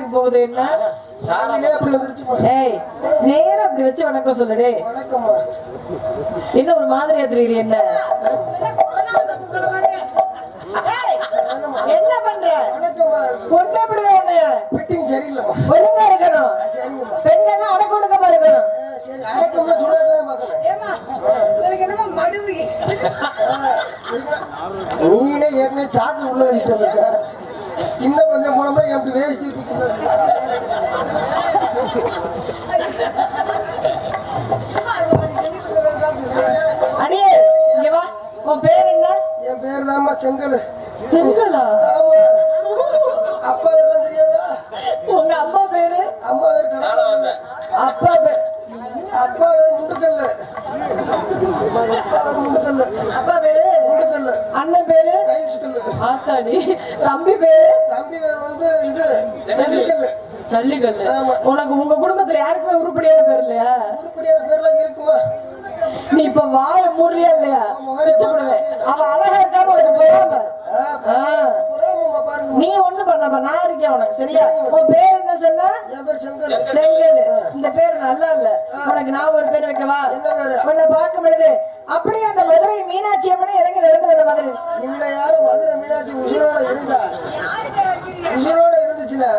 பக்கவாட்டுக்கு போகுது என்ன? சாமியிலே அப்படி வச்சு வணக்கம் சொல்லுடே என்ன ஒரு மாதிரியா தெரியுது என்ன? பண்ற? விடுவேன் உன்னைய? ஒழுங்கா இருக்கணும். அடக்க ஒடுக்கமா இருக்கணும். நீனே ஏற்கனவே சாக்கு உள்ள வச்சுட்டு வந்திருக்க. இன்னும் கொஞ்சம் மூலமா எப்படி வேஸ்ட் அடியே இங்க வா. உன் பேர் என்ன? என் பேர் தான்மா செங்கல். செங்கலா? ஆமா. அப்பா எல்லாம் தெரியாதா? உங்க அம்மா பேரு? அம்மா பேர் அப்பா பேர் அப்பா பேர் முண்டுக்கல்ல. அப்பா பேர் முண்டுக்கல்ல. அப்பா அண்ணன் பேரு? ஆத்தாடி. தம்பி பேரு? தம்பி பேர் வந்து இது ஜல்லிக்கல்லு சல்லிக்கல்லு. ஆமா. உனக்கு உங்க குடும்பத்துல யாருக்குமே உருப்படியான பேர் இல்லையா? உருப்படியான பேர்லாம் இருக்குமா? நீ இப்ப வாய மூடுறியா இல்லையா? அவ அழகா பாருங்க. நீ ஒண்ணு பண்ணப்ப நான் இருக்கேன் உனக்கு சரியா? உன் பேர் என்ன சொன்ன? செங்கல். இந்த பேர் நல்லா இல்ல. உனக்கு நான் ஒரு பேர் வைக்கவா? உன்னை பார்க்க முடியுது அப்படியே அந்த மதுரை மீனாட்சி அம்மனே இறங்கி நடந்து வந்த மாதிரி. இல்ல யாரும் மதுரை மீனாட்சி உசுரோட இருந்தா உசுரோட இருந்துச்சுன்னா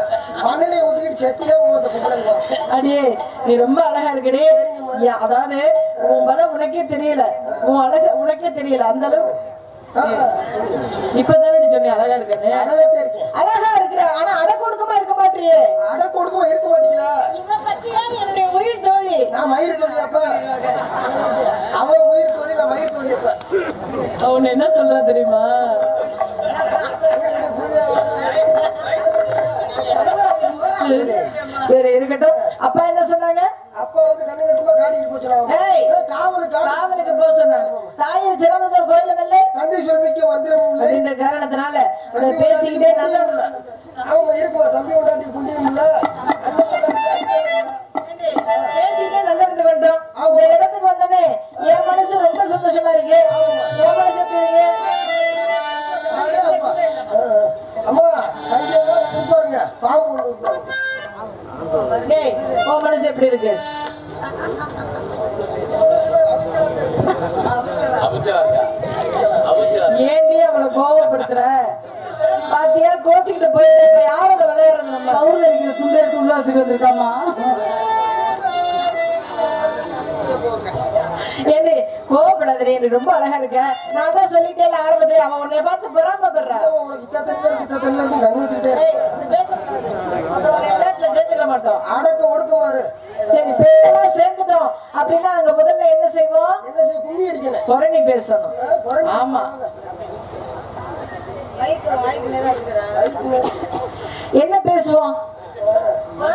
மண்ணனை ஊத்திக்கிட்டு செத்தே அந்த கும்பலங்க அடியே நீ ரொம்ப அழகா இருக்கடி. அதாவது உன் பலம் உனக்கே தெரியல. உன் அழகு உனக்கே தெரியல. அந்த அளவு இப்பதானே நீ சொன்ன அழகா இருக்கேன் அழகா இருக்கிற ஆனா அடக்க ஒடுக்கமா இருக்க மாட்டியே. அட கொடுக்கமா இருக்க மாட்டீங்களா? என்னுடைய உயிர் தோழி. நான் மயிர் தோழி அப்ப. அவ உயிர் தோழி நான் மயிர் தோழி அப்ப. அவன் என்ன சொல்றா தெரியுமா? சரி, சரி இருக்கட்டும். அப்பா என்ன சொன்னாங்க? அப்ப வந்து கண்ணு கட்டுமா காட்டிட்டு போச்சுனா ஏய். காவல் காவல் காவலுக்கு போக சொன்னாங்க. தாயின் சிறந்ததொரு கோயிலும் இல்லை? தந்தை சொல்மிக்க மந்திரம் அப்படின்ற காரணத்தினால பேசிக்கிட்டே நல்ல அவன் இருக்குமா தம்பி உண்டாட்டி குண்டியும் இல்ல. பேசிக்கிட்டே நல்லா இருந்து வந்துட்டோம். அந்த இடத்துக்கு வந்தோடனே என் மனசு ரொம்ப சந்தோஷமா இருக்கு. உன் மனசு எப்படி இருக்கு. அம்மா பாருங்க. பாம்பு. டேய், உன் மனசு எப்படி இருக்கு? ஏன்டி அவளை கோவப்படுத்துற? பாத்தியா கோச்சுக்கிட்டு போயிட்டு இப்ப யாரோட விளையாடுறது நம்ம? அவரு இருக்கிற துண்டு எடுத்து உள்ள வச்சுட்டு வந்திருக்காமா? ஏண்டி கோவப்படாதே எனக்கு ரொம்ப அழகா இருக்க. நான் தான் சொல்லிட்டேன் ஆரம்பத்துல அவன் உன்னை பார்த்து பொறாமப்படுறா உனக்கு சேர்த்துக்க மாட்டோம் அடக்க ஒடுக்கமாறு சரி பெண்ணெல்லாம் சேர்ந்துட்டோம் அப்படின்னா அங்க முதல்ல என்ன செய்வோம்? என்ன செய்ய கும்மி அடிக்கணும் ஆ, புரணி. ஆமா. என்ன பேசுவோம்?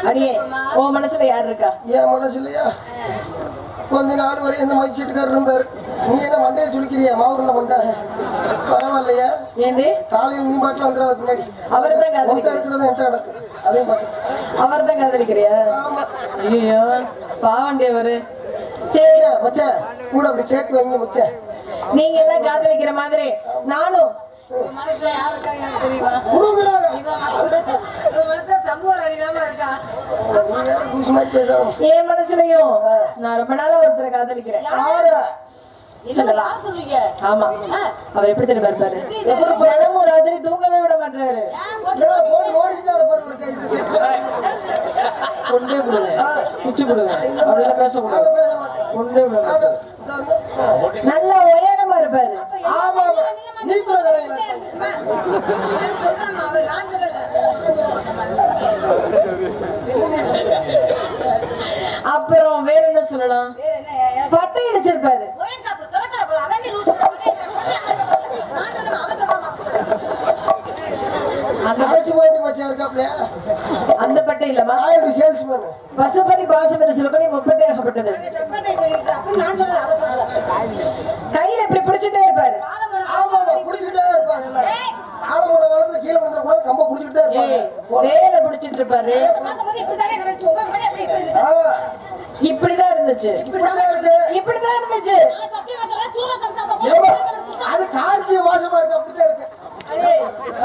அடியே உன் மனசுல யார் இருக்கா? என் மனசு இல்லையா கொஞ்ச நாள் வரை இந்த மைக் செட்டுக்காரர் இருந்தாரு நீ என்ன மண்டையை சுளிக்கிறியா? மாவுருண்ட மண்டை. பரவாயில்லையா? காலையில் நீ பாட்டில் வந்துடாத பின்னாடி. அவர் தான் இருக்கிறது என்கிட்ட நடக்கு. அதையும் அவர் தான் காதலிக்கிறியா? ஐயோ பாவண்டி அவரு மச்சான் கூட அப்படி சேர்த்து வைங்க மச்சான் நீங்க எல்லாம் காதலிக்கிற மாதிரி நானும். என் மனசுலயும் நான் ரொம்ப நாளா ஒருத்தரை காதலிக்கிறேன். ஆமா. அவர் எப்படி தெரியுமா இருப்பாரு? தினமும் ராத்திரி தூங்கவே விட மாட்டாரு. கொண்டே விடுவேன் குச்சி அப்படிலாம் பேசக்கூடாது கொண்டே விட நாங்க மாட்டேன் இந்த வந்து, ஆ. நல்ல உயரமா இருப்பாரு. ஆமா நீ கூட அப்புறம் வேற என்ன சொல்லலாம்? பட்டை அடிச்சிருப்பாரு ஒரே சாப்பிடு துரத்துல போல அதான் நீ லூசு நான் சொல்லுவேன் அவன் சொல்றான் அந்த அரசு மாட்டி மச்சான் இருக்காப்லையா அந்த பட்டை இல்லமா ஆயிரம் சேல்ஸ்மேன் பசுபதி பாசம் என்று சொல்லக்கூடிய முப்பட்டை ஆகப்பட்டது கையில இப்படி பிடிச்சிட்டே இருப்பாரு. இப்படிதான் இருந்துச்சு. இப்படிதான் இருந்துச்சு. அது கார்த்திகை மாசமா இருக்கு அப்படிதான் இருக்கு.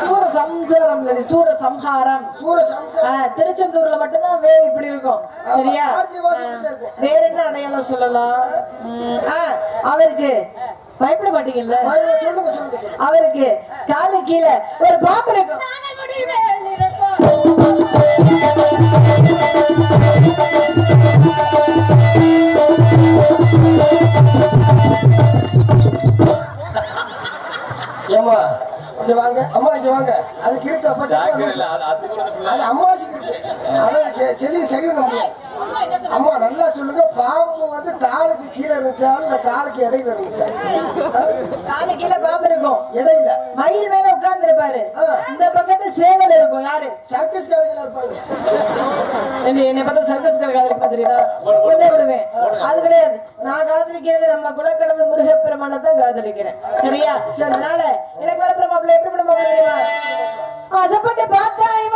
சூர சம்சாரம் இல்லடி, சூர சம்ஹாரம் திருச்செந்தூர்ல மட்டும்தான் வே இப்படி இருக்கும். சரியா. வேற என்ன அடையாளம் சொல்லலாம்? அவருக்கு பயப்பட மாட்டீங்கல்ல? அவருக்கு காலு கீழே ஒரு பாம்பு இருக்கும். இங்க வாங்க அம்மா இங்க வாங்க. அதுக்கு இருக்கு அப்பா அது அது கூட அது அம்மாசிக்கு இருக்கு. அதை சரி சரி பண்ண முடியும் அம்மா நல்லா சொல்லுங்க. பாம்பு வந்து காலுக்கு கீழே இருந்துச்சா இல்ல காலுக்கு இடையில இருந்துச்சா காலு கீழே பாம்பு இருக்கும். இடையில. மயில் மேல உட்கார்ந்து இருப்பாரு இந்த பக்கத்து சேவல் இருக்கும் யாரு? சர்க்கஸ் காரங்களா இருப்பாங்க. என்னை பார்த்தா சர்க்கஸ் தெரியுதா கொண்டே விடுவேன். அது கிடையாது. நான் காதலிக்கிறது நம்ம குலக்கடவுள் முருகப்பெருமானை தான் காதலிக்கிறேன். சரியா? சரி அதனால எனக்கு வர பிரமாப்பிள்ள எப்படி தெரியுமா? ஆசைப்பட்டு பார்த்தா இவ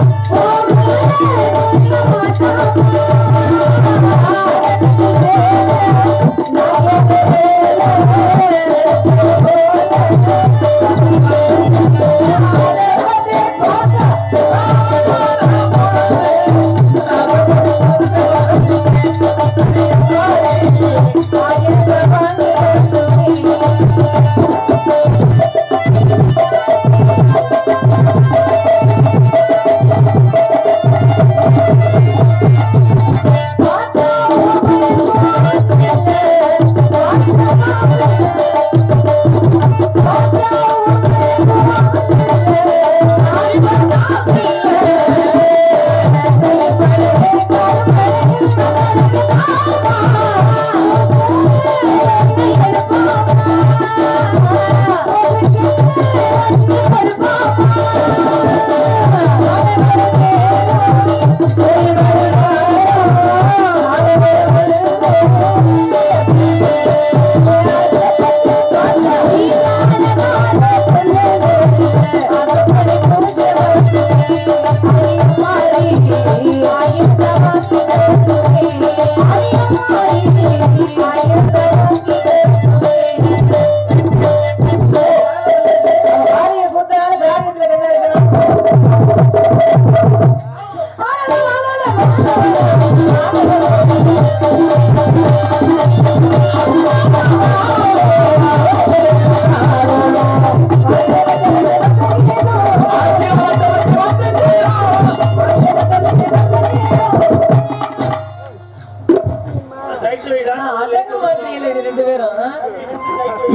oh.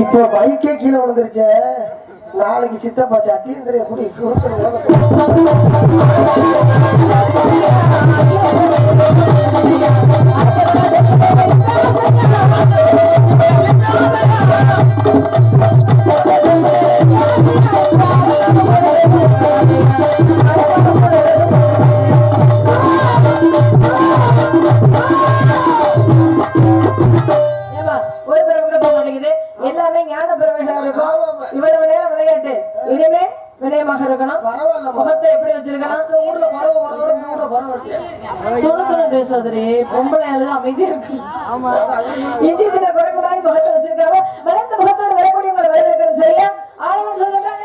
இப்போ பைக்கே கீழே விழுந்துருச்சு. நாளைக்கு சித்தப்பா சாத்தி எப்படி? குறுக்கு எல்லாமே ஞான பெருமைகளா இருக்கும். இவ்வளவு நேரம் விளையாட்டு. இனிமே வினயமாக இருக்கணும். முகத்தை எப்படி வச்சிருக்கணும்? சோதரி பொம்பளை எல்லாம் அமைதி இருக்கு. இஞ்சி தின பிறகு மாதிரி முகத்தை வச்சிருக்காங்க வளர்ந்த முகத்தோடு வரக்கூடியவங்களை வரவேற்கணும் சரியா? ஆளுநர் சொல்றாங்க.